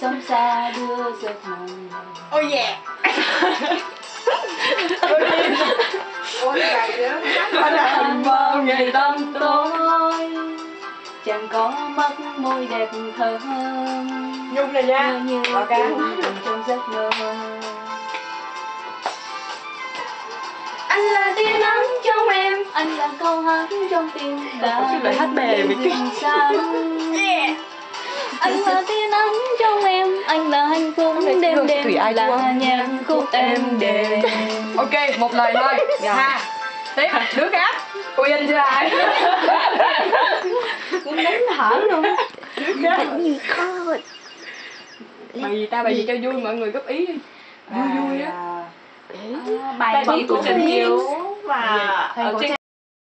xót xa đưa giấc mộng oh yeah ôi điên ôi dài anh bao ngày tâm tối chẳng có mắt môi đẹp thơ. Hơn nhung này nha. Như cánh trong giấc mơ. Anh là tia nắng trong em anh là câu hát trong tim ta. bài hát bè với tiếng yeah. Anh là tia nắng anh là anh cũng đêm đêm thủy ai là nhạc khúc em đêm. Ok một lời thôi. Dạ. Ha. Tiếp à, đứa khác? Uyên chưa ai? Cũng đánh thở luôn. Đứa khác. Gì thôi bài gì ta bài gì cho vui mọi người góp ý đi. Vui à, vui á. bài, à, bài, bài, bài, bài, bài, bài, bài, bài,